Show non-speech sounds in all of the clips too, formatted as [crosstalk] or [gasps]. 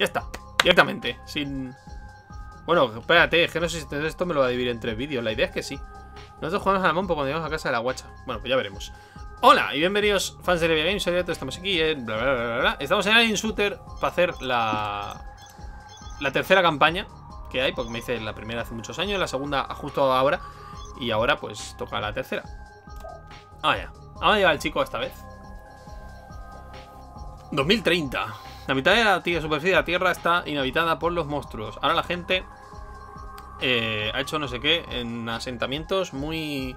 Ya está. Directamente. Sin... Bueno, espérate. Es que no sé si esto me lo va a dividir en tres vídeos. La idea es que sí. Nosotros jugamos al Mompo cuando llegamos a casa de la guacha. Bueno, pues ya veremos. Hola y bienvenidos fans de Levia Games. Estamos aquí en bla bla bla bla. Estamos en Alien Shooter para hacer la... La tercera campaña que hay. Porque me hice la primera hace muchos años. La segunda justo ahora. Y ahora pues toca la tercera. Ah, ya. Vamos a llevar al chico esta vez. 2030. La mitad de la superficie de la Tierra está inhabitada por los monstruos. Ahora la gente eh, ha hecho no sé qué en asentamientos muy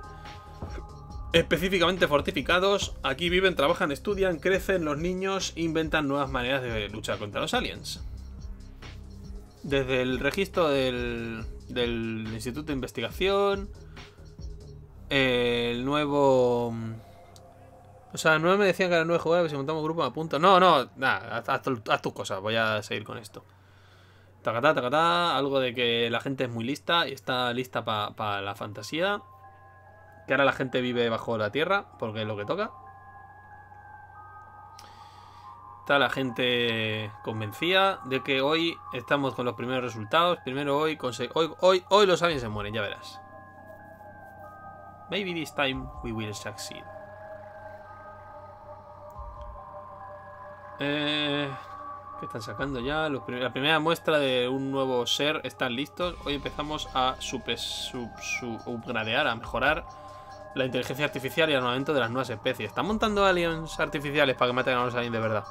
específicamente fortificados. Aquí viven, trabajan, estudian, crecen los niños, inventan nuevas maneras de luchar contra los aliens. Desde el registro del, del Instituto de Investigación, el nuevo o sea, no me decían que era nueve jugadores, si montamos grupo me apunto. No, no, nada, haz, tus cosas, voy a seguir con esto. Tacatá, tacatá, algo de que la gente es muy lista y está lista para la fantasía. Que ahora la gente vive bajo la tierra, porque es lo que toca. Está la gente convencida de que hoy estamos con los primeros resultados. Primero hoy, hoy, hoy, hoy los aliens se mueren, ya verás. Maybe this time we will succeed. Eh, ¿Qué están sacando ya? la primera muestra de un nuevo ser están listos. Hoy empezamos a upgradear, a mejorar la inteligencia artificial y el armamento de las nuevas especies. ¿Están montando aliens artificiales para que maten a los aliens de verdad?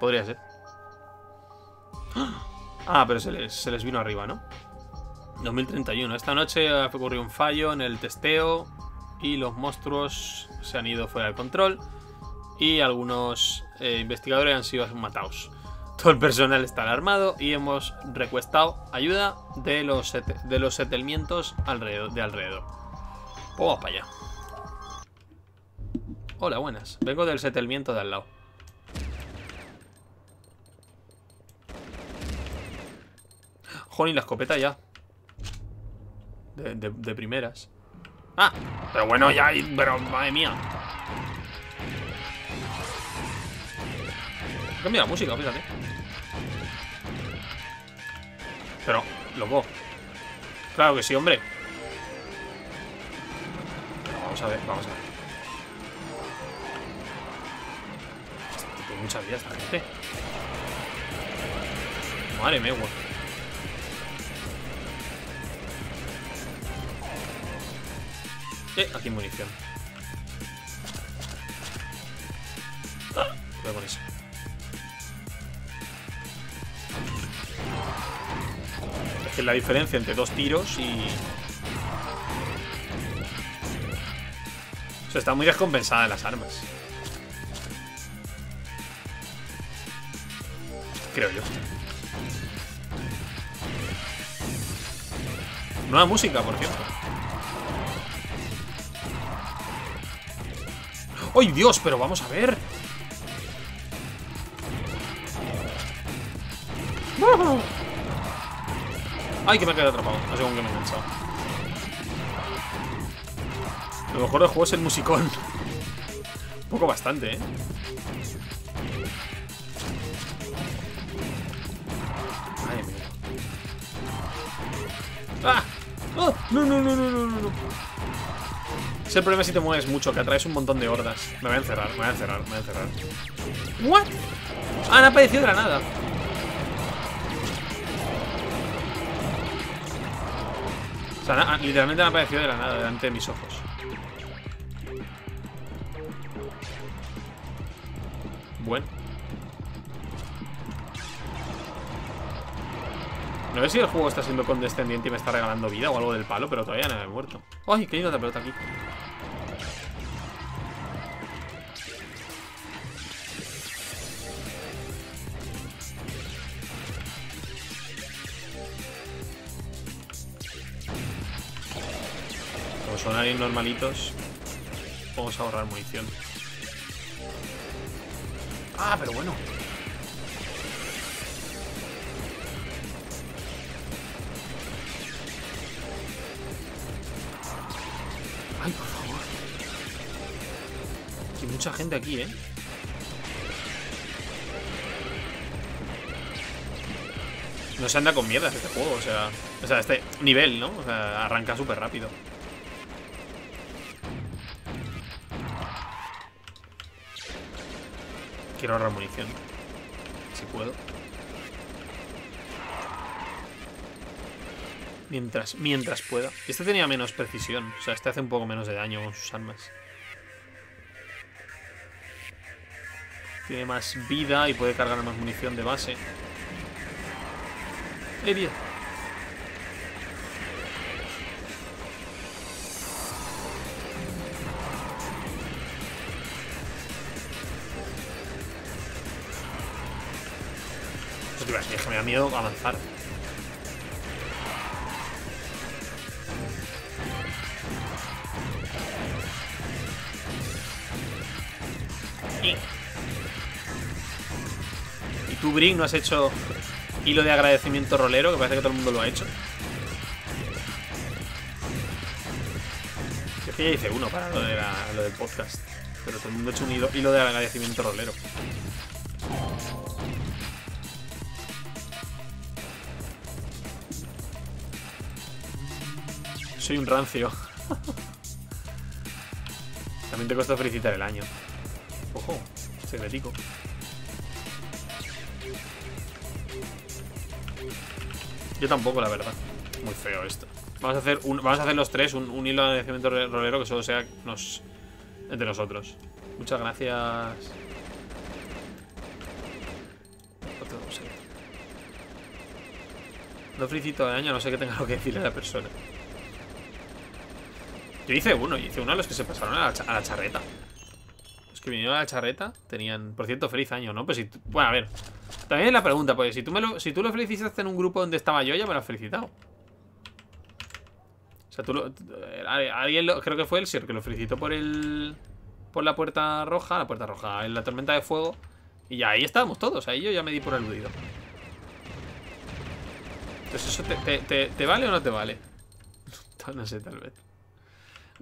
Podría ser. Ah, pero se les, se les vino arriba, ¿no? 2031. Esta noche ha ocurrido un fallo en el testeo y los monstruos se han ido fuera de control y algunos eh, investigadores han sido matados. [laughs] Todo el personal está alarmado y hemos recuestado ayuda de los, de los alrededor, de alrededor. Pues vamos para allá. Hola, buenas. Vengo del settlement de al lado. Joder, la escopeta ya. De, de primeras. Ah, pero bueno, ya, pero madre mía. Cambia la música, fíjate. Pero, loco. Claro que sí, hombre. vamos a ver, vamos a ver. Tiene muchas vidas esta gente. Madre mía, Eh, aquí munición. Ah, voy con eso. Que es la diferencia entre dos tiros y... O sea, está muy descompensada en las armas. Creo yo. Nueva música, por cierto. ¡Ay, Dios! Pero vamos a ver. Ay, que me he quedado atrapado. No sé con qué me he enganchado. Lo mejor del juego es el musicón. Un poco bastante, ¿eh? Madre mía. ¡Ah! ¡Oh! No, no, no, no, no, no. Es el problema si te mueves mucho, que atraes un montón de hordas. Me voy a encerrar, me voy a encerrar, me voy a encerrar. ¿What? Ah, no ha aparecido de Sea, literalmente me aparecido de la nada delante de mis ojos. Bueno. No sé si el juego está siendo condescendiente y me está regalando vida o algo del palo, pero todavía no he muerto. ¡Ay, qué linda otra pelota aquí! Normalitos, vamos a ahorrar munición. Ah, pero bueno. Ay, por favor. Hay mucha gente aquí, ¿eh? No se anda con mierdas este juego, o sea... O sea, este nivel, ¿no? O sea, arranca súper rápido. Quiero ahorrar munición. Si puedo. Mientras, mientras pueda. Este tenía menos precisión. O sea, este hace un poco menos de daño con sus armas. Tiene más vida y puede cargar más munición de base. ¡Eh, miedo avanzar. ¿Y tú, Brick, no has hecho hilo de agradecimiento rolero? Que parece que todo el mundo lo ha hecho. Es que ya hice uno para lo del podcast. Pero todo el mundo ha hecho un hilo de agradecimiento rolero. Soy un rancio. También te costó felicitar el año. Ojo, secretico. Yo tampoco, la verdad. Muy feo esto. Vamos a hacer, vamos a hacer los tres un, hilo de agradecimiento rolero que solo sea entre nosotros. Muchas gracias. No felicito de año, no sé qué tenga que decirle a la persona. Yo hice uno, hice uno de los que se pasaron a la, charreta. Los que vinieron a la charreta tenían, por cierto, feliz año, ¿no? Pues si, bueno, a ver. También es la pregunta, pues si tú, me lo, si tú lo felicitaste en un grupo donde estaba yo, ya me lo has felicitado. O sea, tú lo, eh, alguien creo que fue el Sir que lo felicitó por el por la puerta roja, la puerta roja, en la tormenta de fuego. Y ahí estábamos todos, ahí yo ya me di por aludido. Entonces, ¿eso te, te vale o no te vale? [laughs] no sé, tal vez.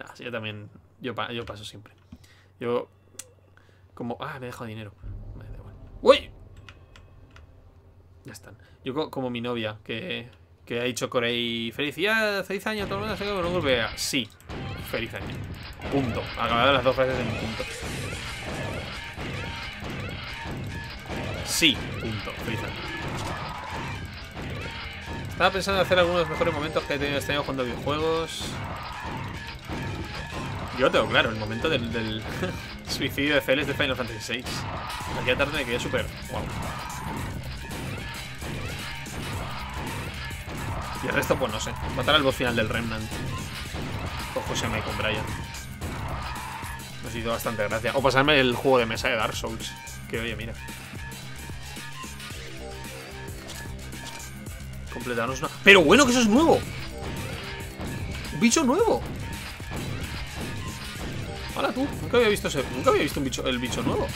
Nada, yo también. Yo, yo paso siempre. Yo. Como. Ah, me he dejado dinero. ¡Uy! Ya están. Yo como mi novia, que, que ha dicho Corey, felicidad, feliz año, todo el mundo se queda un Sí, feliz año. Punto. Acabado las dos frases en un punto. Sí, punto. Feliz año. Estaba pensando en hacer algunos de los mejores momentos que he tenido este año jugando videojuegos. Yo tengo claro, el momento del, [laughs] suicidio de Celes de Final Fantasy VI. Aquella tarde me quedé súper... Wow. Y el resto, pues no sé. Matar al boss final del Remnant. Con José y con Brian. Me ha sido bastante gracia. O pasarme el juego de mesa de Dark Souls. Que oye, mira. Completarnos una... ¡Pero bueno que eso es nuevo! ¡Un bicho nuevo! Hola tú, nunca había visto ese, nunca había visto el bicho nuevo.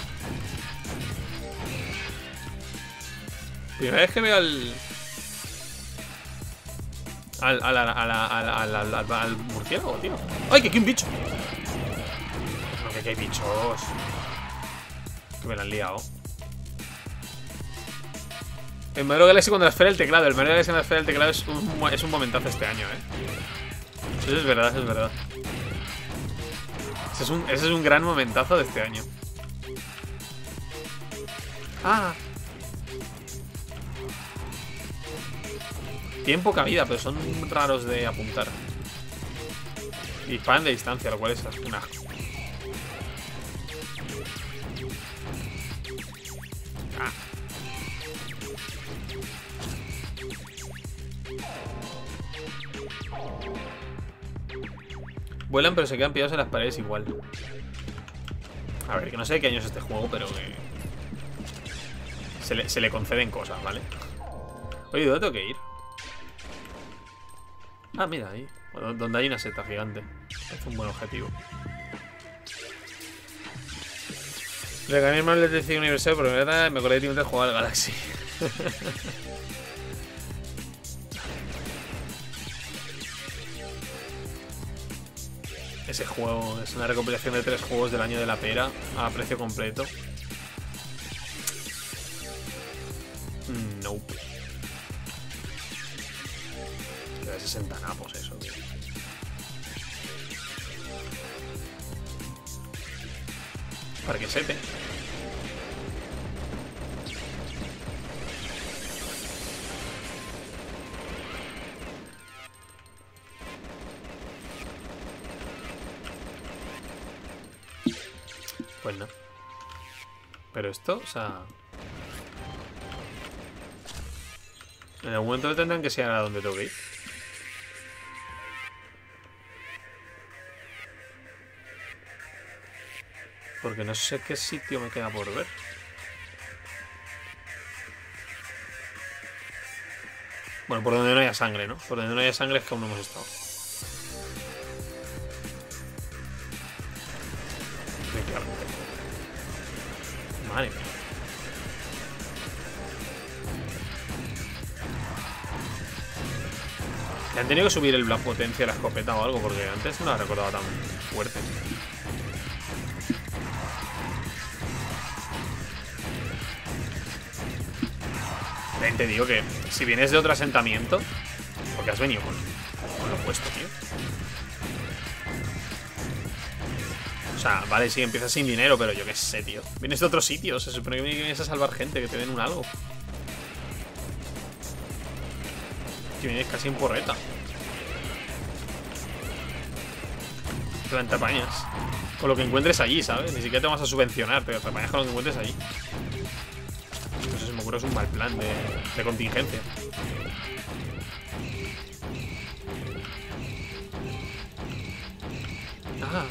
Primera vez que veo al. Al, al, al, al, al murciélago, tío. ¡Ay, que aquí un bicho! No, que aquí hay bichos. Que me la han liado. El Mario Galaxy cuando la esfera del teclado. El Mario Galaxy cuando la esfera del teclado es un, es un momentazo este año, eh. Eso es verdad, eso es verdad. Ese es, un, gran momentazo de este año. Ah. Tienen poca vida, pero son raros de apuntar. Y disparan de distancia, lo cual es Ah. Vuelan pero se quedan pillados en las paredes igual. A ver, que no sé de qué año es este juego, pero que... Se le, conceden cosas, ¿vale? Oye, ¿dónde tengo que ir? Ah, mira, ahí. Donde hay una seta gigante. Es un buen objetivo. Regané más el TC Universal, pero en verdad me acordé de jugar al Galaxy. [laughs] ese juego. Es una recopilación de tres juegos del año de la pera a precio completo. O sea... En algún momento tendrán que ser a donde tengo que ir. Porque no sé qué sitio me queda por ver. Bueno, por donde no haya sangre, ¿no? Por donde no haya sangre es que aún no hemos estado. Tenido que subir el, la potencia de la escopeta o algo, porque antes no la recordaba tan fuerte. Ven, te digo que si vienes de otro asentamiento, porque has venido con, con lo puesto, tío. O sea, vale, sí, empiezas sin dinero, pero yo qué sé, tío. Vienes de otro sitio, se supone que vienes a salvar gente, que te den un algo. Que vienes casi en porreta. Te apañas. Con lo que encuentres allí, ¿sabes? Ni siquiera te vas a subvencionar, pero te apañas con lo que encuentres allí. Eso se me ocurre es un mal plan de, de contingencia. Ah.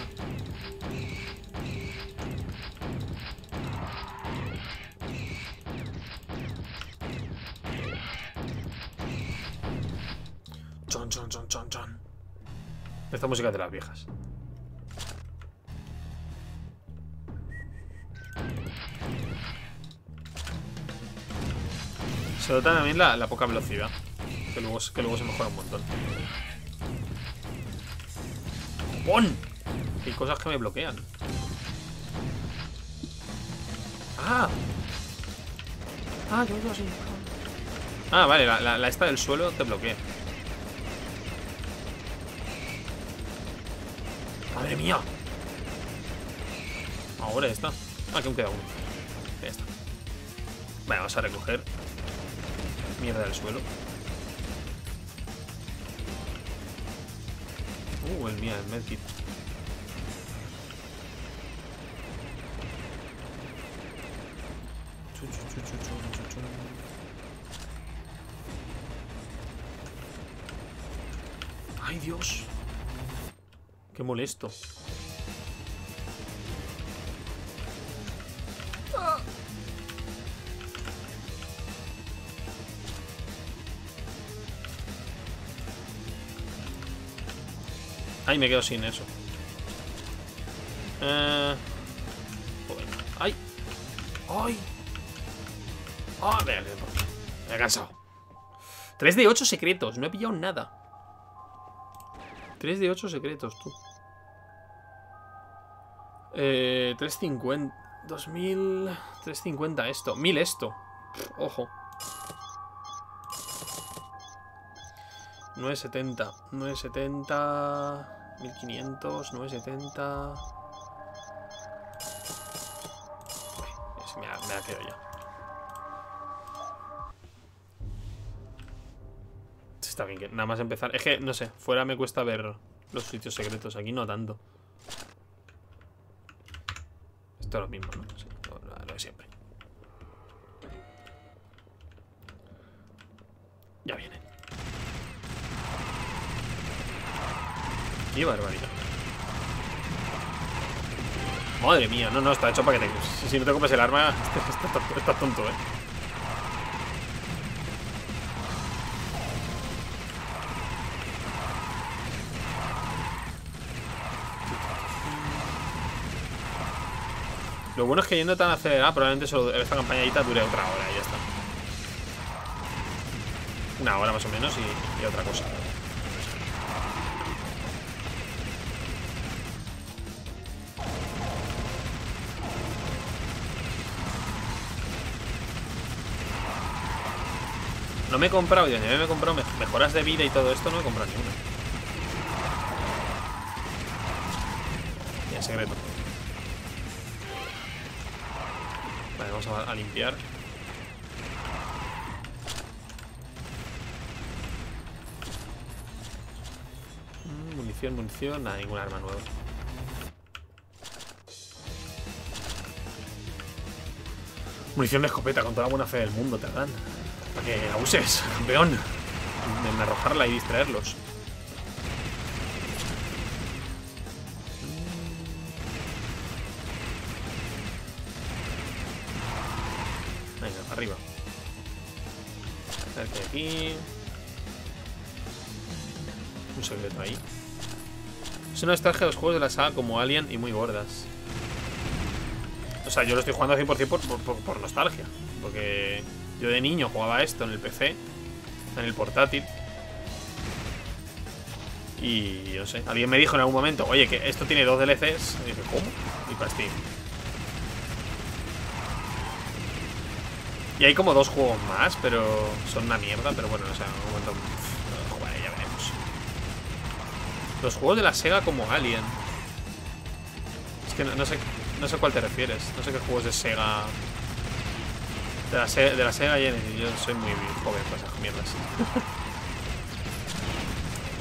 Chon, chon, chon, chon, chon. Esta música de las viejas. Se nota también la, la poca velocidad. Que luego, que luego se mejora un montón. ¡Bon! Hay cosas que me bloquean. ¡Ah! Ah, yo así. Ah, vale, la, la, la esta del suelo te bloquea. ¡Madre mía! Ahora esta. Ah, que aún queda uno. Ya está. Vale, vamos a recoger mierda del suelo. Uh, el mía, el medkit. ¡Ay, Dios! ¡Qué molesto! Ay, me quedo sin eso. Eh... Joder. ¡Ay! ¡Ay! ¡Ah! me, me, he cansado. 3 de 8 secretos. No he pillado nada. 3 de 8 secretos, tú. Eh, 350. 2000. 350 esto. 1000 esto. Ojo. 970. 970. 1500. 970. Uy, me, ha, me ha quedado ya. Está bien que nada más empezar. Es que, no sé, fuera me cuesta ver los sitios secretos. Aquí no tanto. Esto es lo mismo, ¿no? Sí, lo, lo de siempre. Ya vienen. Qué barbaridad. Madre mía, no, no, está hecho para que te... Si, no te compres el arma, [laughs] estás está tonto, eh. Lo bueno es que yendo tan acelerado, probablemente solo esta campañadita dure otra hora y ya está. Una hora más o menos y otra cosa. No me he comprado, y me he comprado mejoras de vida y todo esto, no he comprado ni una. Y en secreto. Vale, vamos a, a limpiar. Mm, munición, munición, nada, ningún arma nueva. Munición de escopeta con toda la buena fe del mundo te dan. Para que la uses, campeón. En arrojarla y distraerlos. Venga, arriba. Aquí. Un secreto ahí. Es una nostalgia de los juegos de la saga como Alien y muy gordas. O sea, yo lo estoy jugando 100% por, por, por, nostalgia. Porque yo de niño jugaba esto en el PC, en el portátil. Y no sé, alguien me dijo en algún momento, oye, que esto tiene dos DLCs. Y dije, ¿cómo? Y para Steam. Y hay como dos juegos más, pero son una mierda. Pero bueno, o sea, en algún momento jugaré, ya veremos. Los juegos de la Sega como Alien. Es que no, no sé no sé cuál te refieres. No sé qué juegos de Sega. De la, Sega, de la Sega Genesis. Yo soy muy joven para esas mierdas.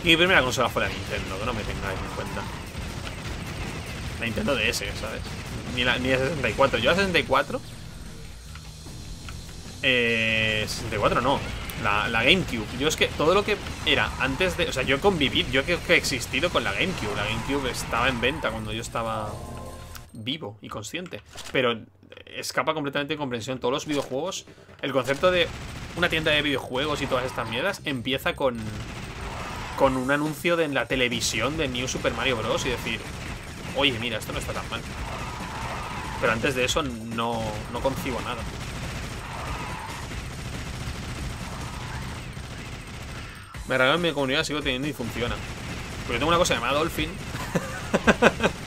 y mi primera consola fue la Nintendo, que no me tengáis en cuenta. La Nintendo DS, ¿sabes? Ni la, ni la 64. Yo la 64. Eh, 64 no. La, la, GameCube. Yo es que todo lo que era antes de. O sea, yo conviví. Yo que, que he existido con la GameCube. La GameCube estaba en venta cuando yo estaba vivo y consciente. Pero escapa completamente de comprensión. Todos los videojuegos, el concepto de una tienda de videojuegos y todas estas mierdas empieza con, con un anuncio de en la televisión de New Super Mario Bros. y decir, oye, mira, esto no está tan mal. Pero antes de eso no, no concibo nada. Me regalo en mi comunidad, sigo teniendo y funciona. Porque tengo una cosa llamada Dolphin. [laughs]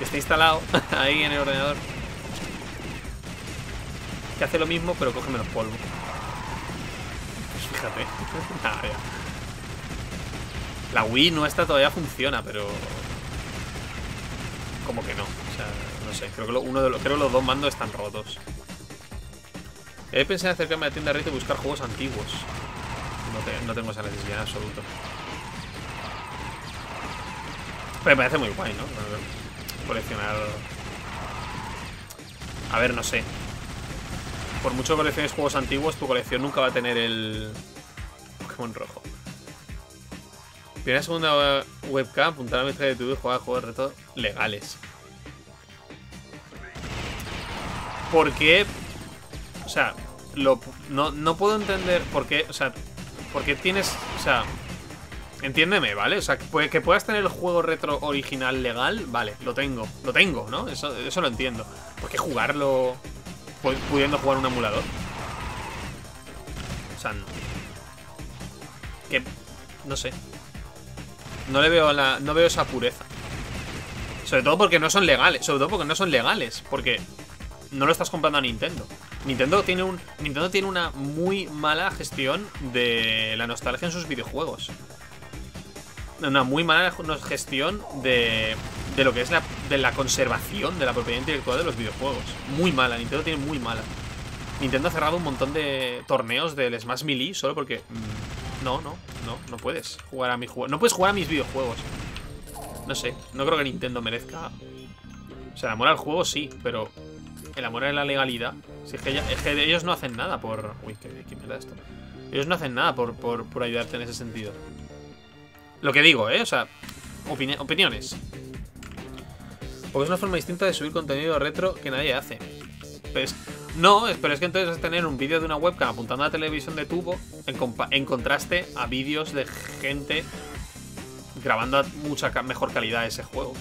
que está instalado [laughs] ahí en el ordenador. Que hace lo mismo, pero coge menos polvo. Pues fíjate. [laughs] La Wii nuestra todavía funciona, pero... Como que no. O sea, no sé. Creo que, uno de los, creo los dos mandos están rotos. He pensado en acercarme a la tienda Red y buscar juegos antiguos. No, no tengo esa necesidad en absoluto. Pero me parece muy guay, ¿no? Coleccionar... A ver, no sé. Por mucho que colecciones juegos antiguos, tu colección nunca va a tener el... Pokémon rojo. Primera segunda webcam, apuntar a mi de YouTube y jugar juegos de reto legales. ¿Por qué? O sea, lo, no, no puedo entender por qué, o sea, por qué tienes, o sea, Entiéndeme, ¿vale? O sea, que, puedas tener el juego retro original legal, vale, lo tengo, lo tengo, ¿no? Eso, eso lo entiendo. ¿Por qué jugarlo pudiendo jugar un emulador? O sea, no. Que, no sé. No le veo la, no veo esa pureza. Sobre todo porque no son legales, sobre todo porque no son legales, porque no lo estás comprando a Nintendo. Nintendo tiene un Nintendo tiene una muy mala gestión de la nostalgia en sus videojuegos una muy mala gestión de, de lo que es la, de la conservación de la propiedad intelectual de los videojuegos. Muy mala, Nintendo tiene muy mala. Nintendo ha cerrado un montón de torneos del Smash Melee solo porque... Mm, no, no, no, no puedes jugar a mi. No puedes jugar a mis videojuegos. No sé, no creo que Nintendo merezca... O sea, el amor al juego sí, pero el amor a la legalidad... Si es, que ellos no hacen nada por... Uy, qué, qué me da esto. Ellos no hacen nada por, por, por ayudarte en ese sentido. Lo que digo, ¿eh? O sea, opiniones. Porque es una forma distinta de subir contenido retro que nadie hace. Pues, no, pero es que entonces vas a tener un vídeo de una webcam apuntando a la televisión de tubo en, en contraste a vídeos de gente grabando a mucha mejor calidad ese juego.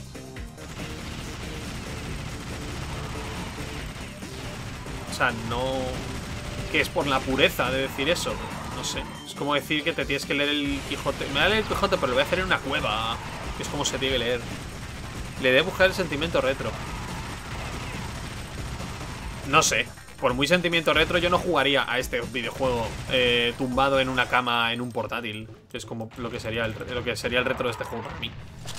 O sea, no... Que es por la pureza de decir eso. No sé. Es como decir que te tienes que leer el Quijote. Me voy a leer el Quijote, pero lo voy a hacer en una cueva. Que es como se tiene que leer. Le debe buscar el sentimiento retro. No sé. por muy sentimiento retro, yo no jugaría a este videojuego eh, tumbado en una cama en un portátil. Que es como lo que sería el, lo que sería el retro de este juego para mí.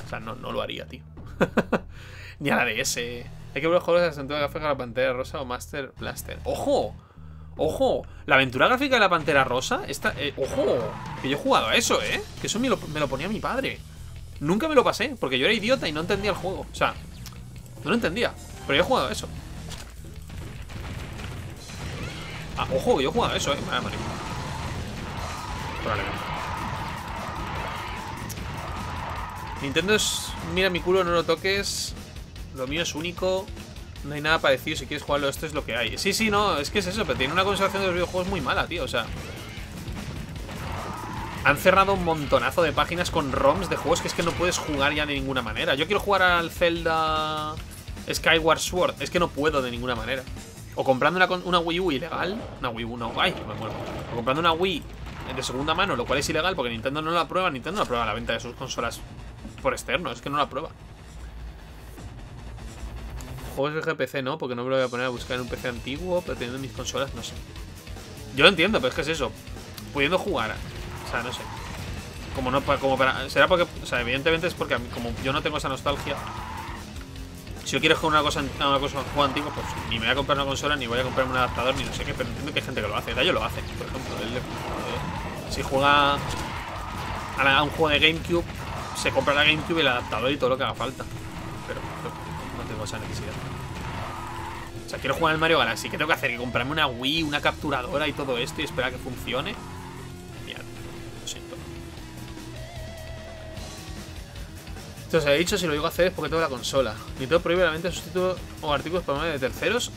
O sea, no, no lo haría, tío. [laughs] Ni a la DS. Hay que ver los juegos de la de la Pantera Rosa o Master Blaster. ¡Ojo! ¡Ojo! La aventura gráfica de la Pantera Rosa está... Eh, ¡Ojo! Que yo he jugado a eso, ¿eh? Que eso me lo, me lo ponía mi padre. Nunca me lo pasé, porque yo era idiota y no entendía el juego. O sea, no lo entendía. Pero yo he jugado a eso. Ah, ojo, yo he jugado a eso, eh. Vale, vale. Probablemente. Nintendo es. Mira mi culo, no lo toques. Lo mío es único. No hay nada parecido. Si quieres jugarlo, esto es lo que hay. Sí, sí, no, es que es eso. Pero tiene una conservación de los videojuegos muy mala, tío. O sea. Han cerrado un montonazo de páginas con ROMs de juegos que es que no puedes jugar ya de ninguna manera. Yo quiero jugar al Zelda Skyward Sword. Es que no puedo de ninguna manera. O comprando una, una Wii U ilegal. Una Wii U, no. Ay, me muero. O comprando una Wii de segunda mano, lo cual es ilegal porque Nintendo no la aprueba. Nintendo no aprueba la venta de sus consolas por externo. Es que no la aprueba. Juegos de GPC no, porque no me lo voy a poner a buscar en un PC antiguo, pero teniendo mis consolas, no sé. Yo lo entiendo, pero es que es eso. Pudiendo jugar o sea, no sé. Como no como para. Será porque. O sea, evidentemente es porque como yo no tengo esa nostalgia. Si yo quiero jugar una cosa, una cosa un juego antiguo, pues ni me voy a comprar una consola, ni voy a comprarme un adaptador, ni no sé qué, pero entiendo que hay gente que lo hace. Dayo lo hace, por ejemplo. Eh, si juega a, un juego de GameCube, se compra la GameCube y el adaptador y todo lo que haga falta. Pero, no tengo esa necesidad. O sea, quiero jugar al Mario Galaxy. ¿Qué tengo que hacer? ¿Que comprarme una Wii, una capturadora y todo esto y esperar que funcione? Entonces, he dicho si lo digo a hacer es porque tengo la consola. Ni todo prohíbe la venta o artículos para de terceros.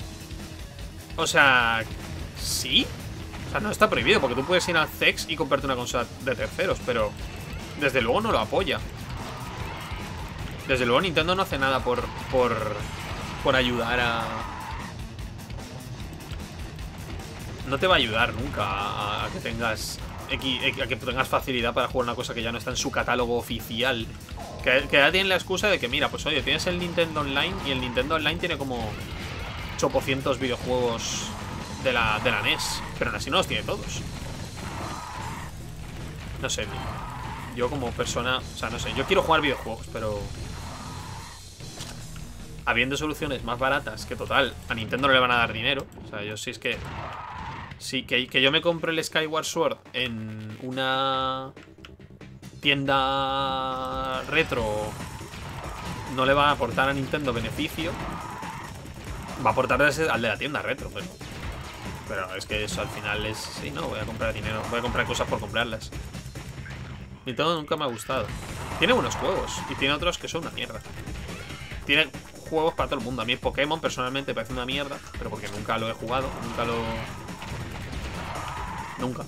O sea, ¿sí? O sea, no está prohibido porque tú puedes ir al CEX y comprarte una consola de terceros, pero desde luego no lo apoya. Desde luego Nintendo no hace nada por, por, por ayudar a... No te va a ayudar nunca a, que tengas a que tengas facilidad para jugar una cosa que ya no está en su catálogo oficial. Que, ya tienen la excusa de que, mira, pues oye, tienes el Nintendo Online y el Nintendo Online tiene como 800 videojuegos de la, de la NES. Pero aún así no los tiene todos. No sé, yo como persona, o sea, no sé, yo quiero jugar videojuegos, pero... Habiendo soluciones más baratas, que total, a Nintendo no le van a dar dinero. O sea, yo sí es que... Sí, que, que yo me compre el Skyward Sword en una tienda retro no le va a aportar a Nintendo beneficio, va a aportar al de la tienda retro, pero, es que eso al final es... Sí, no, voy a comprar dinero, voy a comprar cosas por comprarlas. Nintendo nunca me ha gustado. Tiene buenos juegos y tiene otros que son una mierda. Tiene juegos para todo el mundo. A mí Pokémon personalmente parece una mierda, pero porque nunca lo he jugado, nunca lo... Nunca.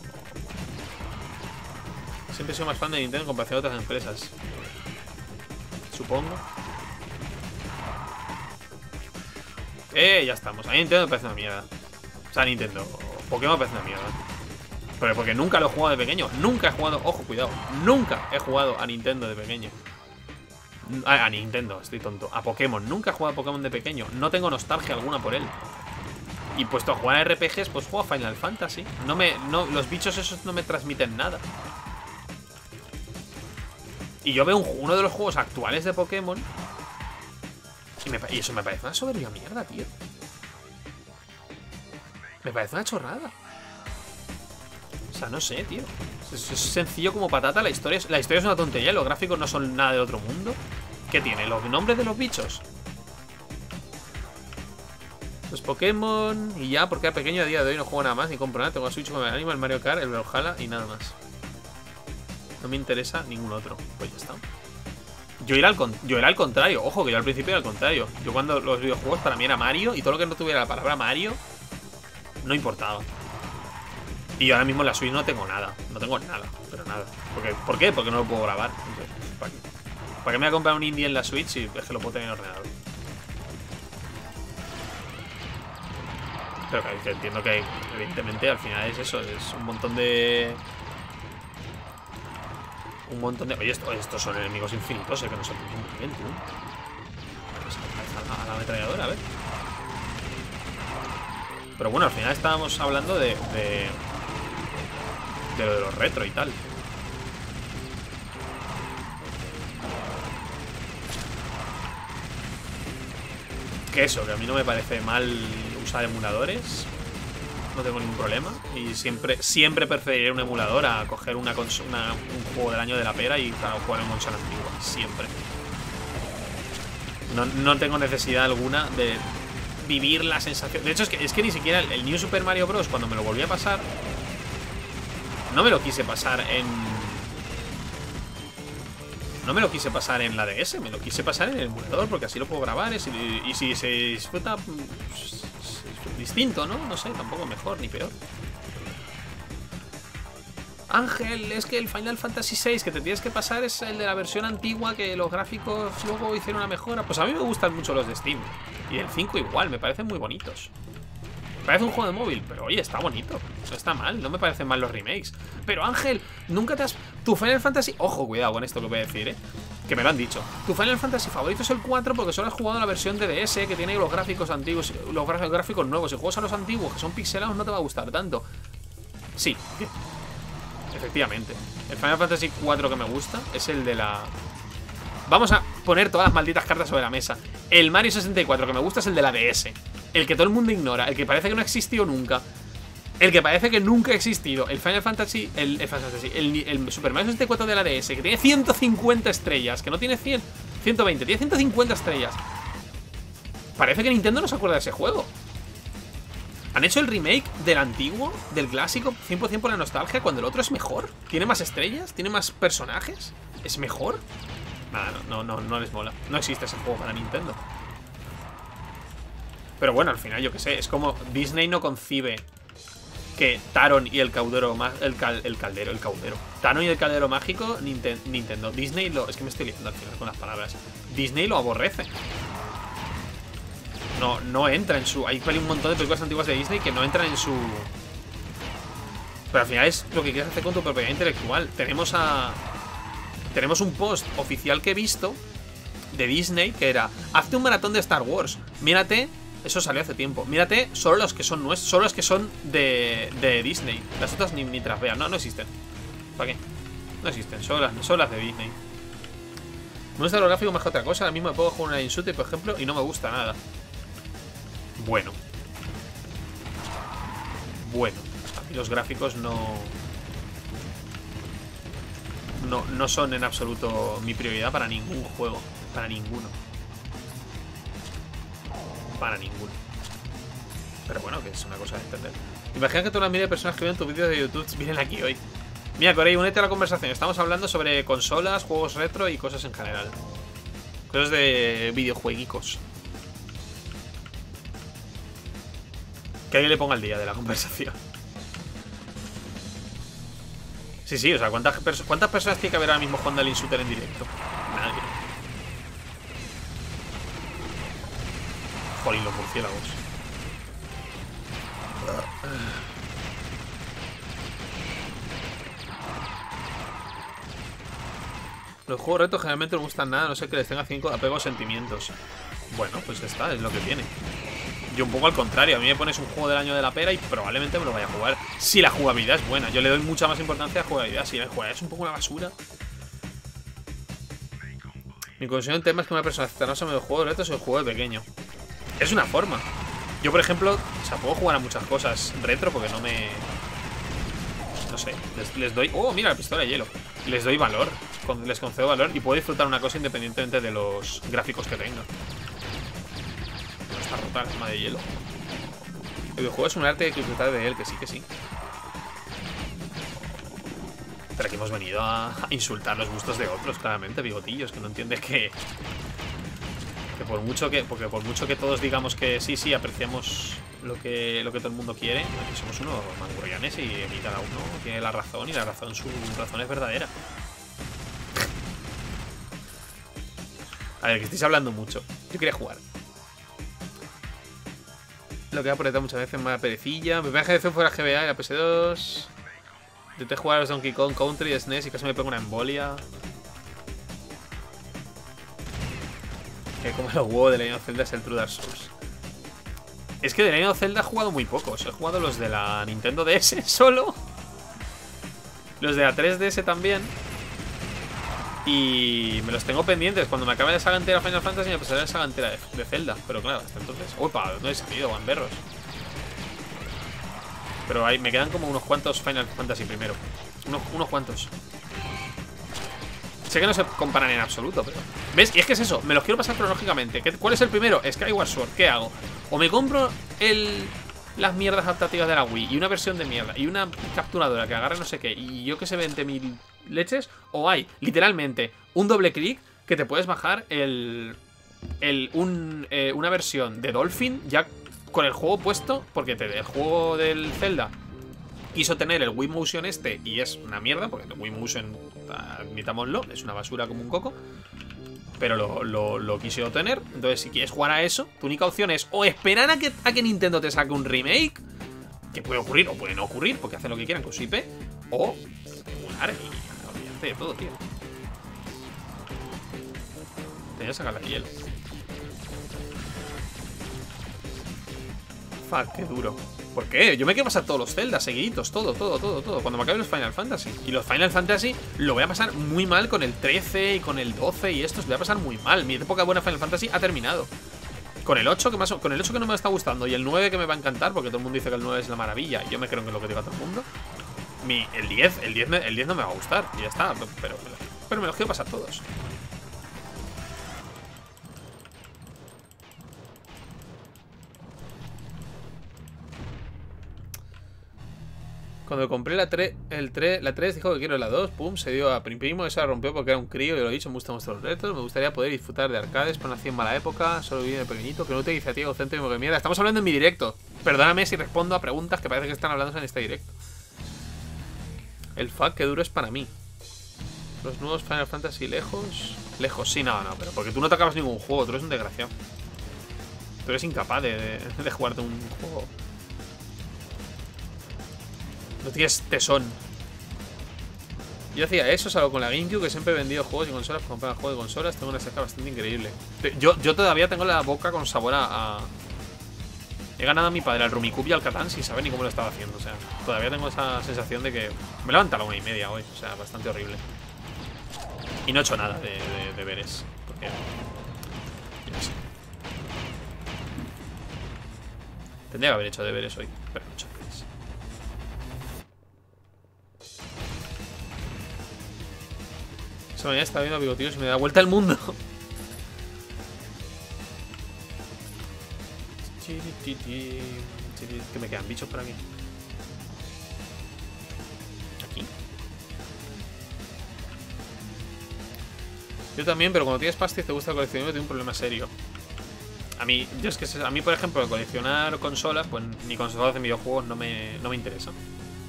Siempre he sido más fan de Nintendo en comparación a otras empresas. Supongo. Eh, ya estamos. A Nintendo me parece una mierda. O sea, Nintendo. Pokémon parece una mierda. Pero porque nunca lo he jugado de pequeño. Nunca he jugado. Ojo, cuidado. Nunca he jugado a Nintendo de pequeño. A, Nintendo, estoy tonto. A Pokémon. Nunca he jugado a Pokémon de pequeño. No tengo nostalgia alguna por él. Y puesto a jugar a RPGs, pues juego a Final Fantasy. No me. No, los bichos esos no me transmiten nada. Y yo veo uno de los juegos actuales de Pokémon y, eso me parece una soberbia mierda, tío. Me parece una chorrada. O sea, no sé, tío. Es, sencillo como patata. La historia, es, la historia es una tontería. Los gráficos no son nada de otro mundo. ¿Qué tiene? ¿Los nombres de los bichos? Pokémon y ya, porque a pequeño a día de hoy no juego nada más ni compro nada. Tengo a Switch con el Animal, Mario Kart, el Brawlhalla y nada más. No me interesa ningún otro. Pues ya está. Yo era, al yo era al contrario. Ojo, que yo al principio era al contrario. Yo cuando los videojuegos para mí era Mario y todo lo que no tuviera la palabra Mario no importaba. Y ahora mismo en la Switch no tengo nada. No tengo nada, pero nada. Porque, ¿Por qué? Porque no lo puedo grabar. ¿para, qué? ¿Para qué me voy a comprar un indie en la Switch si es que lo puedo tener en ordenador? Pero que entiendo que evidentemente al final es eso, es un montón de un montón de... Oye, estos son enemigos infinitos, eh, que no son bien, tío. A la ametralladora, a ver. Pero bueno, al final estábamos hablando de... De, de lo de los retro y tal. Que eso, que a mí no me parece mal emuladores. No tengo ningún problema. Y siempre, siempre preferiré un emulador a coger una, un juego del año de la pera y para jugar en consola antigua. Siempre. No, no, tengo necesidad alguna de vivir la sensación. De hecho, es que, es que ni siquiera el, New Super Mario Bros. cuando me lo volví a pasar. No me lo quise pasar en no me lo quise pasar en la DS, me lo quise pasar en el emulador porque así lo puedo grabar y, y si se disfruta pues, distinto, ¿no? No sé, tampoco mejor ni peor. Ángel, es que el Final Fantasy VI que te tienes que pasar es el de la versión antigua que los gráficos luego hicieron una mejora. Pues a mí me gustan mucho los de Steam. Y el 5 igual, me parecen muy bonitos. Parece un juego de móvil, pero oye, está bonito. No está mal, no me parecen mal los remakes. Pero Ángel, nunca te has... Tu Final Fantasy... Ojo, cuidado con esto que voy a decir, ¿eh? Que me lo han dicho. Tu Final Fantasy favorito es el 4 porque solo has jugado la versión de DS que tiene los gráficos antiguos, los gráficos nuevos. Si juegas a los antiguos que son pixelados no te va a gustar tanto. Sí, efectivamente. El Final Fantasy 4 que me gusta es el de la... Vamos a poner todas las malditas cartas sobre la mesa. El Mario 64 que me gusta es el de la DS el que todo el mundo ignora, el que parece que no ha existido nunca, el que parece que nunca ha existido, el Final Fantasy, el, el, Super Mario 64 de la DS, que tiene 150 estrellas, que no tiene 100, 120, tiene 150 estrellas. Parece que Nintendo no se acuerda de ese juego. Han hecho el remake del antiguo, del clásico, 100% por la nostalgia, cuando el otro es mejor. Tiene más estrellas, tiene más personajes. ¿Es mejor? Nada, no, no, no les mola. No existe ese juego para Nintendo. Pero bueno, al final yo qué sé, es como Disney no concibe que Taron y el caudero el, el caldero, el caudero. Taron y el caldero mágico, Nintendo. Disney lo. Es que me estoy liando al final con las palabras. Disney lo aborrece. No, no entra en su. Hay un montón de películas antiguas de Disney que no entran en su. Pero al final es lo que quieres hacer con tu propiedad intelectual. Tenemos a. Tenemos un post oficial que he visto de Disney que era: Hazte un maratón de Star Wars. Mírate eso salió hace tiempo. Mírate, solo los que son nuestros, solo los que son de, de Disney. Las otras ni, ni tras vean. No, no existen. ¿Para qué? No existen, solo las, solo las de Disney. Me gusta lo gráfico más que otra cosa. Ahora mismo me puedo jugar una Insute, por ejemplo, y no me gusta nada. Bueno. Bueno. Los gráficos no... No, no son en absoluto mi prioridad para ningún juego. Para ninguno para ninguno. Pero bueno, que es una cosa de entender. Imagina que todas las miles de personas que ven tus vídeos de YouTube [laughs] vienen aquí hoy. Mira, Corey, únete a la conversación. Estamos hablando sobre consolas, juegos retro y cosas en general. Cosas de videojueguicos. Que alguien le ponga el día de la conversación. Sí, sí, o sea, ¿cuántas, ¿cuántas personas tiene que haber ahora mismo jugando al Insuter en directo? Nadie. Jolín, los murciélagos. Los juegos retos generalmente no gustan nada, no sé que les tenga cinco apego sentimientos. Bueno, pues está, es lo que tiene. Yo un poco al contrario, a mí me pones un juego del año de la pera y probablemente me lo vaya a jugar. Si la jugabilidad es buena, yo le doy mucha más importancia a la jugabilidad. Si la jugabilidad es un poco una basura. Mi consejo en tema es que una persona cerrada me los juegos retos es el juego de pequeño. Es una forma. Yo, por ejemplo, o sea, puedo jugar a muchas cosas retro porque no me... No sé, les, doy... ¡Oh, mira, la pistola de hielo! Les doy valor, les concedo valor y puedo disfrutar una cosa independientemente de los gráficos que tenga. No está rota el tema de hielo. El videojuego es un arte que disfrutar de él, que sí, que sí. Pero aquí hemos venido a insultar los gustos de otros, claramente, bigotillos, que no entiendes que por mucho que porque por mucho que todos digamos que sí sí apreciamos lo que lo que todo el mundo quiere somos unos mangurrianes y cada uno tiene la razón y la razón su razón es verdadera. A ver que estáis hablando mucho. Yo quería jugar. Lo que ha apretado muchas veces más perecilla. Mi viaje de fuera GBA y la PS2 intenté jugar a los Donkey Kong Country SNES y casi me pego una embolia que como los huevos de la Zelda es el True Dark Souls. Es que de Legend of Zelda he jugado muy pocos. He jugado los de la Nintendo DS [laughs] solo. Los de la 3DS también. Y me los tengo pendientes. Cuando me acabe la saga entera Final Fantasy, me pasaré la saga entera de, Zelda. Pero claro, hasta entonces. Upa, no he salido, Gamberros. Pero ahí me quedan como unos cuantos Final Fantasy primero. Unos, unos cuantos. Sé que no se comparan en absoluto, pero... ¿Ves? Y es que es eso, me los quiero pasar cronológicamente ¿Cuál es el primero? Skyward Sword, ¿qué hago? O me compro el... Las mierdas adaptativas de la Wii Y una versión de mierda Y una capturadora que agarre no sé qué Y yo que sé 20.000 leches O hay, literalmente, un doble clic Que te puedes bajar el... el un, eh, una versión de Dolphin Ya con el juego puesto Porque el juego del Zelda quiso tener el Wii Motion este y es una mierda, porque el Wii Motion, admitámoslo, es una basura como un coco. Pero lo, lo, quise obtener. Entonces, si quieres jugar a eso, tu única opción es o esperar a que, a que Nintendo te saque un remake, que puede ocurrir o puede no ocurrir, porque hacen lo que quieran con su IP, o jugar y olvidarte de todo, tío. Tenía que sacar la hielo. Fuck, qué duro. ¿Por qué? Yo me quiero pasar todos los Zelda seguiditos, todo, todo, todo, todo. Cuando me acaben los Final Fantasy. Y los Final Fantasy lo voy a pasar muy mal con el 13 y con el 12 y estos. Lo voy a pasar muy mal. Mi época buena Final Fantasy ha terminado. Con el 8 que más, con el 8 que no me está gustando y el 9 que me va a encantar porque todo el mundo dice que el 9 es la maravilla yo me creo en lo que diga todo el mundo. Mi, el 10, el 10, el 10 no me va a gustar y ya está, pero, pero me los quiero pasar todos. Cuando compré la 3, el 3, la 3 dijo que quiero la 2, pum, se dio a primo, esa rompió porque era un crío, y lo he dicho, me gustan mucho los retos, me gustaría poder disfrutar de arcades, pero nací en mala época, solo viví de pequeñito, que no te dice a ti egocéntrico que mierda. Estamos hablando en mi directo. Perdóname si respondo a preguntas que parece que están hablando en este directo. El fuck que duro es para mí. Los nuevos Final Fantasy lejos. Lejos, sí, no, no, pero porque tú no te acabas ningún juego, tú eres un desgraciado. Tú eres incapaz de, de, de jugarte un juego. No tienes tesón. Yo hacía eso, salgo con la GameCube, que siempre he vendido juegos y consolas comprar juegos de consolas. Tengo una saca bastante increíble. Yo, yo todavía tengo la boca con sabor a, He ganado a mi padre al Rumicube y al Catán sin saber ni cómo lo estaba haciendo. O sea, todavía tengo esa sensación de que... Me levanta la una y media hoy. O sea, bastante horrible. Y no he hecho nada de, deberes. Porque... No sé. Tendría que haber hecho deberes hoy, pero no he hecho. Esta mañana estaba viendo bigotillos y me da vuelta el mundo. [laughs] Que me quedan bichos por aquí. Aquí. Yo también, pero cuando tienes pasta y te gusta coleccionar, tengo un problema serio. A mí, yo es que a mí, por ejemplo, coleccionar consolas, pues ni consolas de videojuegos no me, no me interesa.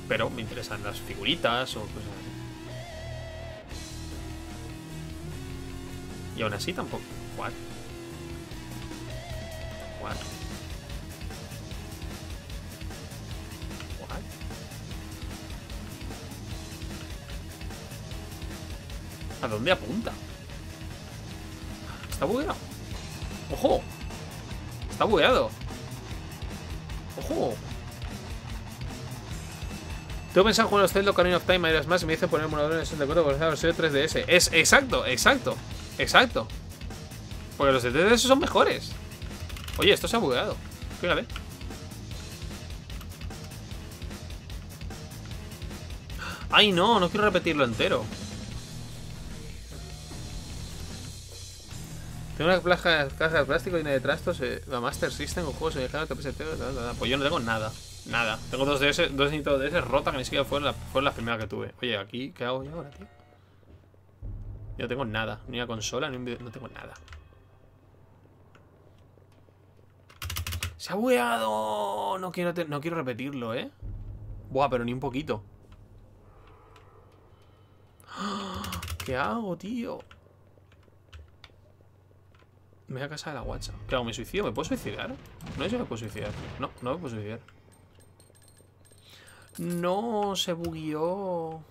Pero me interesan las figuritas o cosas así. Y aún así tampoco. What? What? ¿A dónde apunta? Está bugueado. ¡Ojo! Está bugueado. ¡Ojo! Tengo pensado jugar los Zelda Ocarina of Time, más, y me dice poner emulador en el 64 por versión 3DS. Es exacto, exacto. Exacto. Porque los de son mejores. Oye, esto se ha bugueado. Fíjate. Ay, no, no quiero repetirlo entero. Tengo una caja, caja de plástico llena de trastos, eh, la Master System con juegos en el Pues yo no tengo nada. Nada. Tengo dos DS, dos Nintendo DS rota que ni siquiera fueron, la, fueron las primeras que tuve. Oye, aquí, ¿qué hago yo ahora, tío? No tengo nada. Ni una consola, ni un video. No tengo nada. ¡Se ha bugueado! No quiero, no quiero repetirlo, ¿eh? Buah, pero ni un poquito. [gasps] ¿Qué hago, tío? Me voy a casa de la guacha. ¿Qué hago? ¿Me suicido? ¿Me puedo suicidar? No sé si me puedo suicidar. No, no me puedo suicidar. No, se bugueó.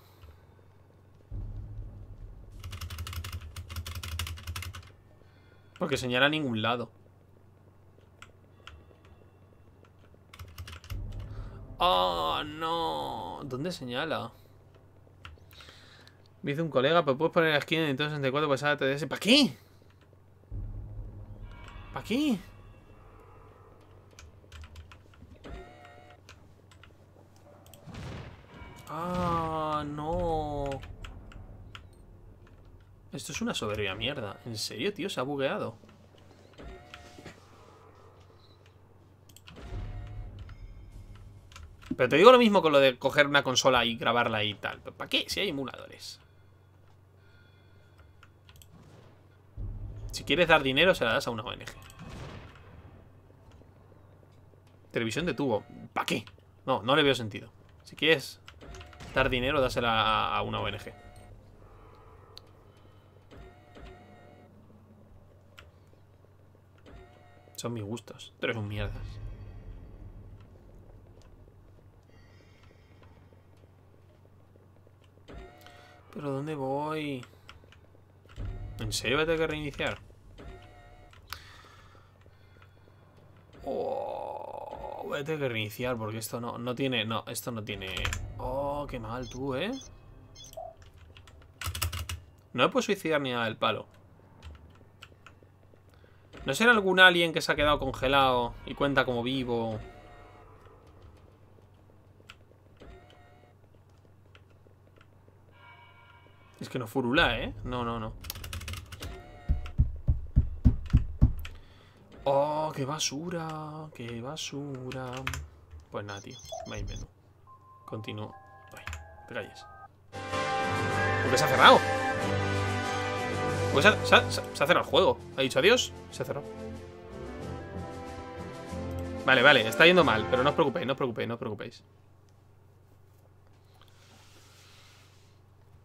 Porque señala a ningún lado. ¡Oh, no! ¿Dónde señala? Me dice un colega, pero puedes poner la esquina en Nintendo 64 pues ahora TDS. ¿Para qué? ¿Para qué? Ah, no. Esto es una soberbia mierda. ¿En serio, tío? Se ha bugueado. Pero te digo lo mismo con lo de coger una consola y grabarla y tal. ¿Para qué? Si hay emuladores. Si quieres dar dinero, se la das a una ONG. Televisión de tubo. ¿Para qué? No, no le veo sentido. Si quieres dar dinero, dásela a una ONG. Son mis gustos. Tú eres un mierdas. ¿Pero dónde voy? ¿En serio voy a tener que reiniciar? Oh, voy a tener que reiniciar porque esto no, no tiene... No, esto no tiene... Oh, qué mal tú, ¿eh? No me puedo suicidar ni nada del palo. ¿No será algún alien que se ha quedado congelado y cuenta como vivo? Es que no furula, ¿eh? No, no, no. Oh, qué basura. Qué basura. Pues nada, tío. Main menú. Continúo. Ay, te calles. ¿Por qué se ha cerrado? Pues se ha, se, ha, cerrado el juego. Ha dicho adiós. Se ha cerrado. Vale, vale. Está yendo mal. Pero no os preocupéis, no os preocupéis, no os preocupéis.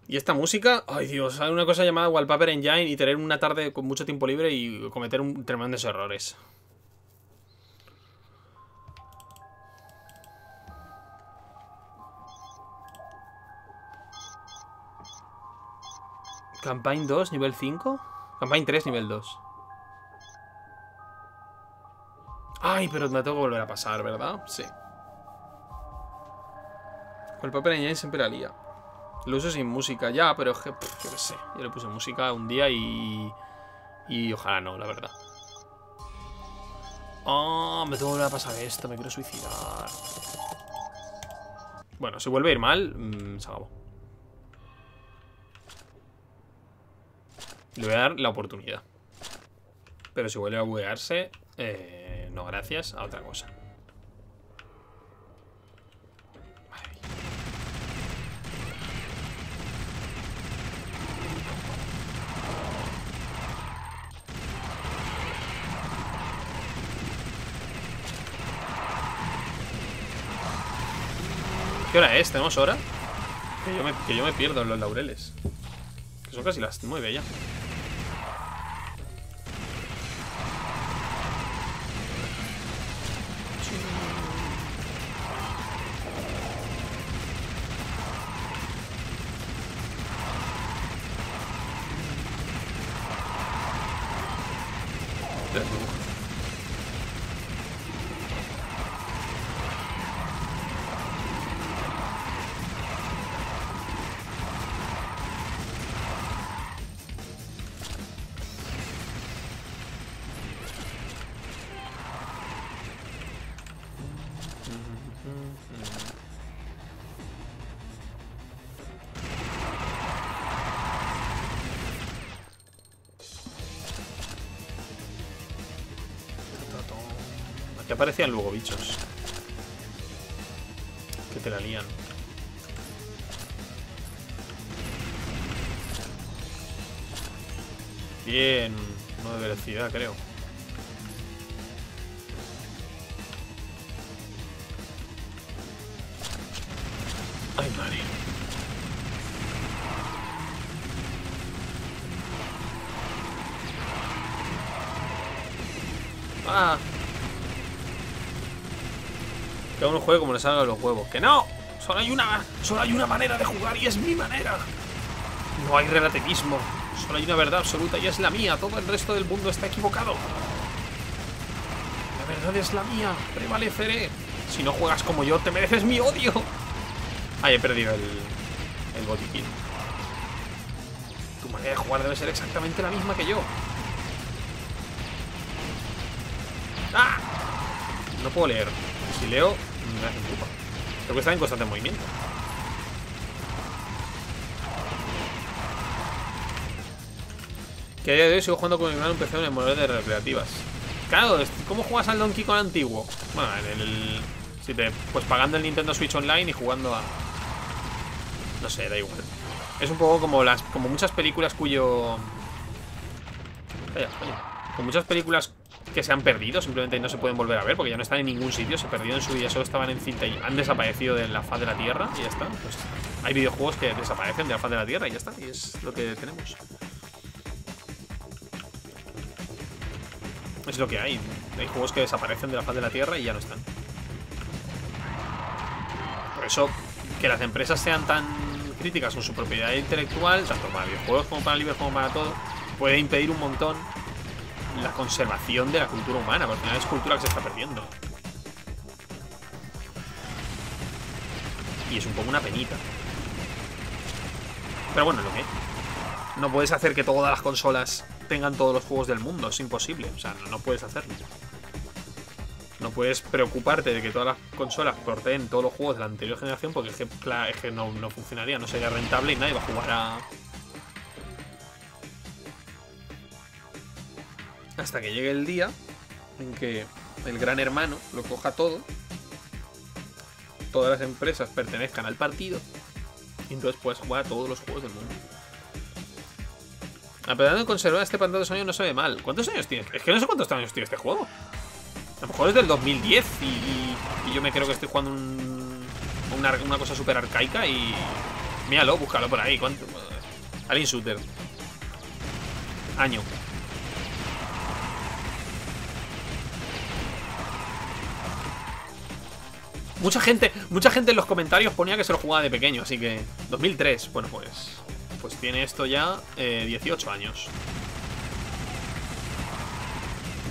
Y esta música, ay Dios, hay una cosa llamada Wallpaper Engine y tener una tarde con mucho tiempo libre y cometer un tremendos errores. Campaign 2, nivel 5. Campaign 3, nivel 2. Ay, pero me tengo que volver a pasar, ¿verdad? Sí. Wallpaper Engine siempre la lía. Lo uso sin música ya, pero pff, yo qué sé. Yo le puse música un día y... Y ojalá no, la verdad. Oh, me tengo que volver a pasar esto, me quiero suicidar. Bueno, si vuelve a ir mal, mmm, se acabó. Le voy a dar la oportunidad. Pero si vuelve a buguearse, eh, no gracias, a otra cosa. ¿Qué hora es? ¿Tenemos hora? Que yo me, que yo me pierdo en los laureles. Que son casi las nueve ya. Aquí aparecían luego bichos. Que te la lían. Bien. No de velocidad, creo. Juegue como le salgan los huevos. ¡Que no! Solo hay una. Solo hay una manera de jugar y es mi manera. No hay relativismo. Solo hay una verdad absoluta y es la mía. Todo el resto del mundo está equivocado. La verdad es la mía. Prevaleceré. Si no juegas como yo, te mereces mi odio. Ay, he perdido el, el botiquín. Tu manera de jugar debe ser exactamente la misma que yo. ¡Ah! No puedo leer. Si leo, me hacen culpa. Tengo que estar en constante movimiento. Que a día de hoy sigo jugando con mi un PC en modelo de recreativas. Claro, ¿cómo juegas al Donkey Kong antiguo? Bueno, en el... Pues pagando el Nintendo Switch Online y jugando a... No sé, da igual. Es un poco como las como muchas películas cuyo... Vaya, Con muchas películas que se han perdido, simplemente no se pueden volver a ver porque ya no están en ningún sitio, se perdieron en su día, solo estaban en cinta y han desaparecido de la faz de la Tierra y ya está. Pues hay videojuegos que desaparecen de la faz de la Tierra y ya está, y es lo que tenemos. Es lo que hay. Hay juegos que desaparecen de la faz de la Tierra y ya no están. Por eso, que las empresas sean tan críticas con su propiedad intelectual, tanto para videojuegos como para libros como para todo, puede impedir un montón la conservación de la cultura humana, porque al final es cultura que se está perdiendo. Y es un poco una penita. Pero bueno, lo que no puedes hacer que todas las consolas tengan todos los juegos del mundo. Es imposible. O sea, no, puedes hacerlo. No puedes preocuparte de que todas las consolas porten todos los juegos de la anterior generación porque es que, no, no, funcionaría, no sería rentable y nadie va a jugar a... Hasta que llegue el día en que el gran hermano lo coja todo, todas las empresas pertenezcan al partido y entonces puedes jugar a todos los juegos del mundo. A pesar de conservar este pantalla de sonido no se ve mal. ¿Cuántos años tiene? Es que no sé cuántos años tiene este juego. A lo mejor es del 2010 y, yo me creo que estoy jugando una, cosa súper arcaica y... Míralo, búscalo por ahí. ¿Cuánto? Alien Shooter. Año. Mucha gente, mucha gente en los comentarios ponía que se lo jugaba de pequeño, así que... 2003, bueno pues... Pues tiene esto ya 18 eh, años.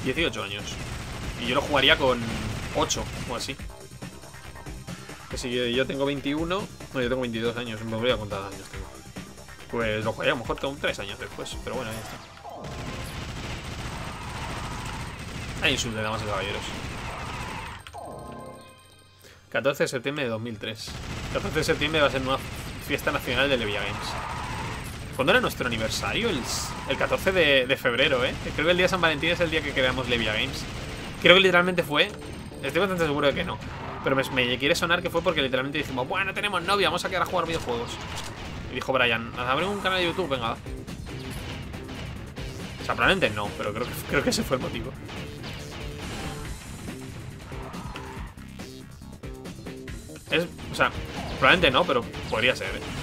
18 años. Y yo lo jugaría con 8 o así. Que si yo tengo 21, no, yo tengo 22 años, me voy a contar años tengo. Pues lo jugaría a lo mejor con 3 años después, pero bueno, ahí está. Ahí insulte, damas y caballeros. 14 de septiembre de 2003. 14 de septiembre va a ser una fiesta nacional de Levia Games. ¿Cuándo era nuestro aniversario? El, 14 de, febrero, ¿eh? Creo que el día de San Valentín es el día que creamos Levia Games. Creo que literalmente fue. Estoy bastante seguro de que no. Pero me, quiere sonar que fue porque literalmente dijimos, bueno, tenemos novia, vamos a quedar a jugar videojuegos. Y dijo Brian, abre un canal de YouTube, venga. O sea, probablemente no, pero creo creo que ese fue el motivo. O sea, probablemente no, pero podría ser, ¿eh?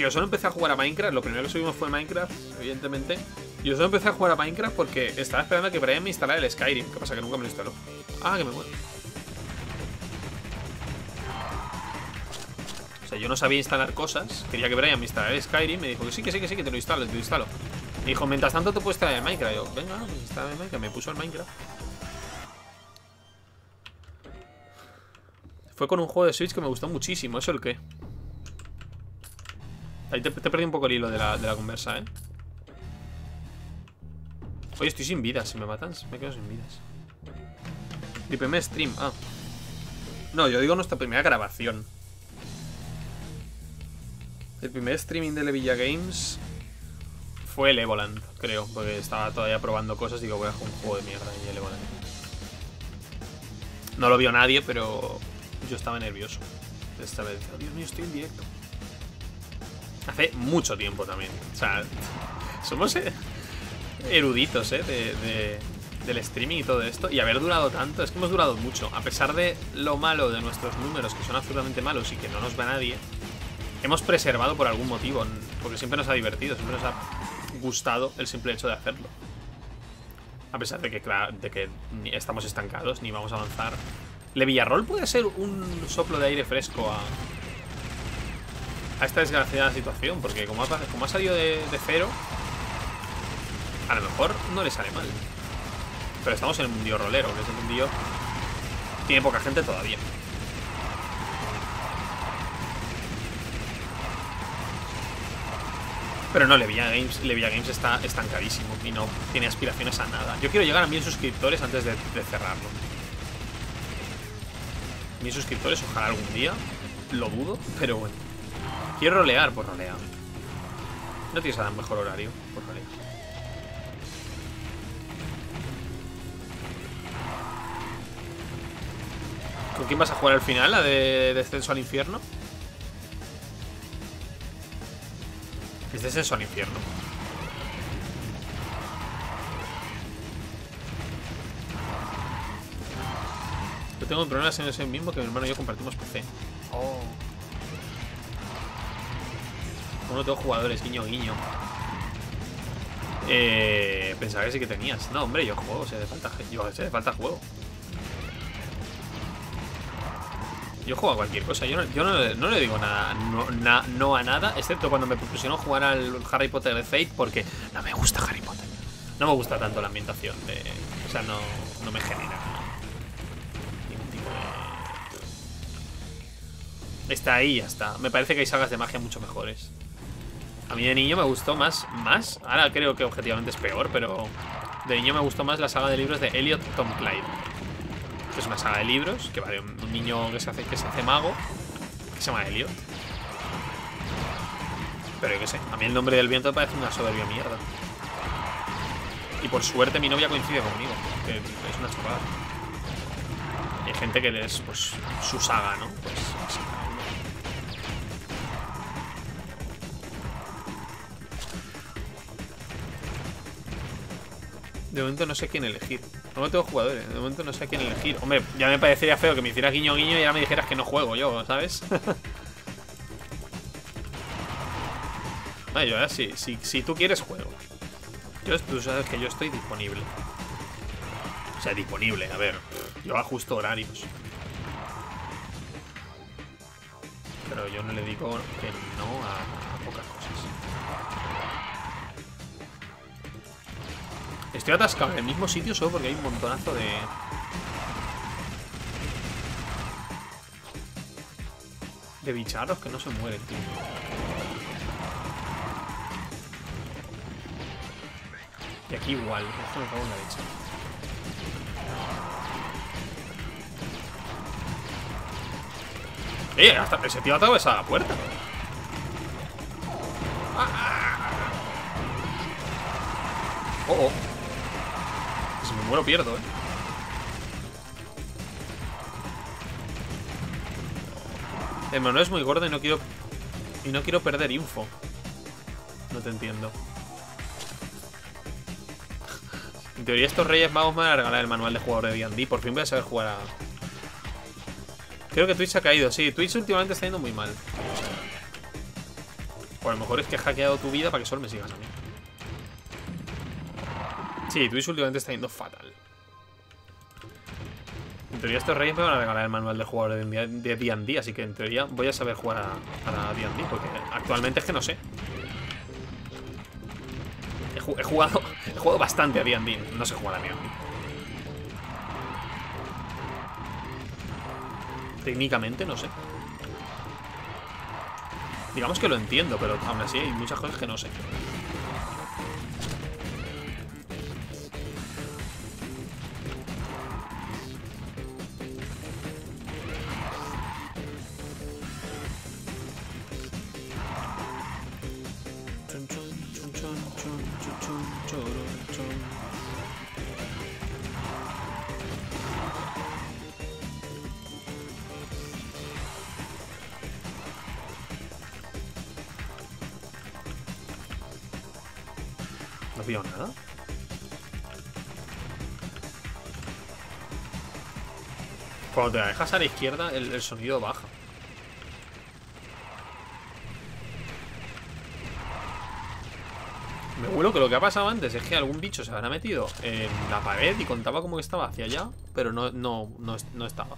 yo solo empecé a jugar a Minecraft, lo primero que subimos fue Minecraft, evidentemente. Yo solo empecé a jugar a Minecraft porque estaba esperando a que Brian me instalara el Skyrim. ¿Qué pasa? Que nunca me lo instaló. Ah, que me muero. O sea, yo no sabía instalar cosas. Quería que Brian me instalara el Skyrim. Me dijo que sí, que sí, que sí, que te lo instalo, te lo instalo. Me dijo, mientras tanto te puedes instalar el Minecraft. yo, venga, instala el Minecraft. Me puso el Minecraft. Fue con un juego de Switch que me gustó muchísimo. ¿Eso el qué? Ahí te, perdí un poco el hilo de la, conversa, ¿eh? Oye, estoy sin vidas. Si me matan, me quedo sin vidas. Mi primer stream, ah. No, yo digo nuestra primera grabación. El primer streaming de Levilla Games fue el Evoland, creo, porque estaba todavía probando cosas y digo, voy a jugar un juego de mierda y el Evoland. No lo vio nadie, pero yo estaba nervioso. Esta vez, oh, Dios mío, estoy en directo. Hace mucho tiempo también. O sea, somos eh, eruditos, ¿eh? De, del streaming y todo esto. Y haber durado tanto, es que hemos durado mucho. A pesar de lo malo de nuestros números, que son absolutamente malos y que no nos ve nadie, hemos preservado por algún motivo. Porque siempre nos ha divertido, siempre nos ha gustado el simple hecho de hacerlo. A pesar de que, de que ni estamos estancados ni vamos a avanzar. ¿Le Villarrol puede ser un soplo de aire fresco a, a esta desgraciada situación, porque como ha, salido de, cero, a lo mejor no le sale mal. Pero estamos en el mundillo rolero, que es el mundillo... Tiene poca gente todavía. Pero no, Levilla Games, Levilla Games está estancadísimo y no tiene aspiraciones a nada. Yo quiero llegar a mil suscriptores antes de cerrarlo. Mil suscriptores, ojalá algún día. Lo dudo, pero bueno. Quiero rolear, pues rolea. No tienes nada mejor horario, pues rolea. ¿Con quién vas a jugar al final? ¿La de Descenso al Infierno? Es Descenso al Infierno. Tengo problemas en ese mismo que mi hermano y yo compartimos PC. Oh. Uno tengo jugadores, guiño, guiño. Eh, pensaba que sí que tenías. No, hombre, yo juego, se hace falta, yo, juego. Yo juego a cualquier cosa. Yo no, yo no, no le digo nada, no, na, no, a nada, excepto cuando me propusieron jugar al Harry Potter de Fate porque no me gusta Harry Potter. No me gusta tanto la ambientación de. O sea, no, no me genera Está ahí, ya está. Me parece que hay sagas de magia mucho mejores. A mí de niño me gustó más, más. Ahora creo que objetivamente es peor, pero de niño me gustó más la saga de libros de Elliot Tom Clyde. Que es una saga de libros que va de un, niño que se, hace, que se hace mago, que se llama Elliot. Pero yo qué sé, a mí el nombre del viento parece una soberbia mierda. Y por suerte mi novia coincide conmigo, que es una chorrada. Hay gente que les, pues, su saga, ¿no? Pues así. De momento no sé quién elegir. No tengo jugadores, de momento no sé quién elegir. Hombre, ya me parecería feo que me hicieras guiño guiño y ya me dijeras que no juego yo, ¿sabes? [laughs] ah, yo ahora sí, si, si tú quieres juego. Tú sabes que yo estoy disponible. O sea, disponible, a ver. Yo ajusto horarios. Pero yo no le digo que no a, Estoy atascado en el mismo sitio solo porque hay un montonazo de... De bicharros que no se mueren, tío. Y aquí igual, esto me cago en la leche. ¡Eh! Hasta ese tío atravesado la puerta. Pierdo, eh. El Manuel es muy gordo y no quiero. Y no quiero perder info. No te entiendo. En teoría estos Reyes Magos me van a regalar el manual de jugador de D&D. Por fin voy a saber jugar a... Creo que Twitch ha caído, sí. Twitch últimamente está yendo muy mal. O a lo mejor es que he hackeado tu vida para que solo me sigas a mí. Sí, Twitch últimamente está yendo fatal. En teoría estos reyes me van a regalar el manual de jugador de D&D, así que en teoría voy a saber jugar a, D&D, porque actualmente es que no sé. He, he, jugado, [laughs] he jugado bastante a D&D, no sé jugar a D&D. Técnicamente, no sé. Digamos que lo entiendo, pero aún así hay muchas cosas que no sé. Cuando te la dejas a la izquierda, el, sonido baja. Me huelo que lo que ha pasado antes es que algún bicho se habrá metido en la pared y contaba como que estaba hacia allá, pero no, no, no, no estaba.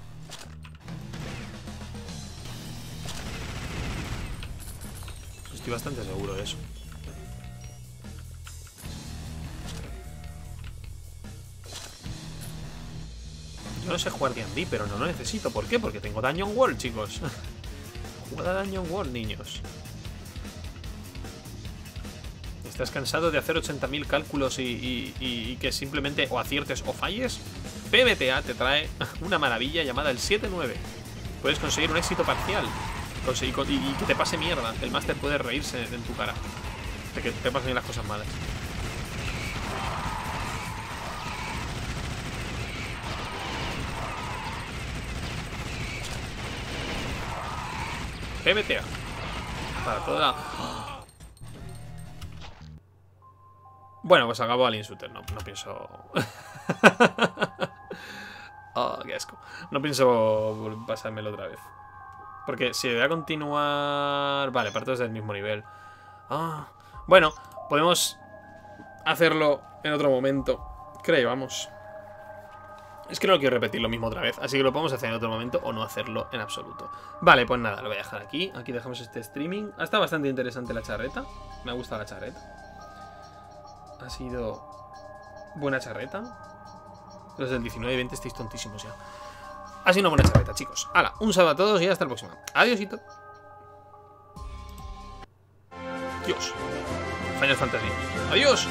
Estoy bastante seguro de eso. No sé jugar D&D, pero no lo necesito. ¿Por qué? Porque tengo Dungeon World, chicos. [laughs] Jugad a Dungeon World, niños. ¿Estás cansado de hacer 80.000 cálculos y, y- que simplemente o aciertes o falles? PBTA te trae [laughs] una maravilla llamada el 7-9. Puedes conseguir un éxito parcial. Y que te pase mierda. El máster puede reírse en tu cara. De que te pasen las cosas malas. PBTA. Para toda. Bueno, pues acabo al Insuter. No, no pienso... [laughs] oh, qué asco. No pienso pasármelo otra vez. Porque si voy a continuar... Vale, partes del mismo nivel. Ah, bueno, podemos hacerlo en otro momento. Creo, vamos. Es que no quiero repetir lo mismo otra vez, así que lo podemos hacer en otro momento o no hacerlo en absoluto. Vale, pues nada, lo voy a dejar aquí. Aquí dejamos este streaming. Ha estado bastante interesante la charreta. Me ha gustado la charreta. Ha sido buena charreta. Los del 19 y 20 estáis tontísimos ya. Ha sido una buena charreta, chicos. Hala, un saludo a todos y hasta el próximo. Adiósito. Dios. Final Fantasy. Adiós.